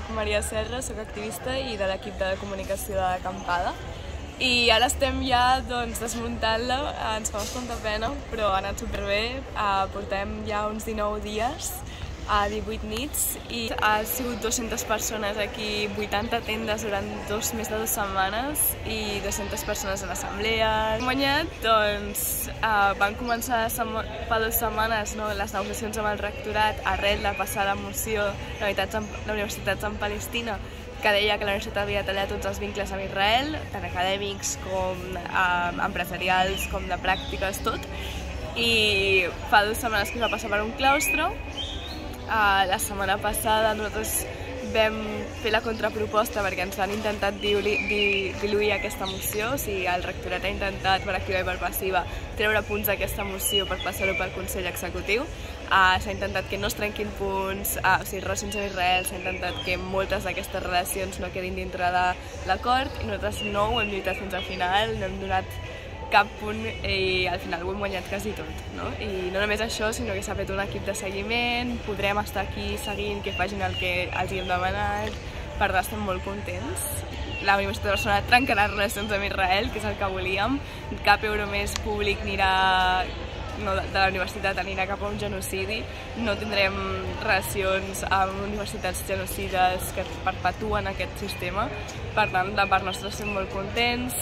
soc Maria Serra, soc activista i de l'equip de comunicació de Acampada. I ara estem ja doncs, desmuntant-la, ens fa bastanta pena, però ha anat superbé. Uh, portem ja uns 19 dies a 18 nits i ha sigut 200 persones aquí, 80 tendes durant dos, més de dues setmanes i 200 persones a l'assemblea. Hem guanyat, doncs, eh, van començar fa dues setmanes no, les negociacions amb el rectorat arrel de passar la moció d'universitats en Palestina que deia que la universitat havia tallat tots els vincles amb Israel, tant acadèmics com eh, empresarials, com de pràctiques, tot. I fa dues setmanes que es va passar per un claustre Uh, la setmana passada nosaltres vam fer la contraproposta perquè ens han intentat diluir, diluir aquesta moció, o sigui, el rectorat ha intentat per activa i per passiva treure punts d'aquesta moció per passar-ho pel Consell Executiu. Uh, s'ha intentat que no es trenquin punts, uh, o sigui, relacions amb Israel, s'ha intentat que moltes d'aquestes relacions no quedin dintre de l'acord i nosaltres no ho hem lluitat fins al final, no hem donat cap punt i al final ho hem guanyat quasi tot. No? I no només això, sinó que s'ha fet un equip de seguiment, podrem estar aquí seguint que facin el que els hem demanat, per tant estem molt contents. La Universitat de Barcelona trencarà relacions amb Israel, que és el que volíem. Cap euro més públic anirà no, de la universitat anirà cap a un genocidi, no tindrem relacions amb universitats genocides que perpetuen aquest sistema. Per tant, de part nostra estem molt contents,